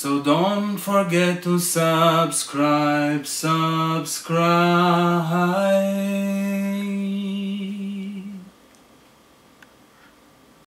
So don't forget to subscribe, subscribe.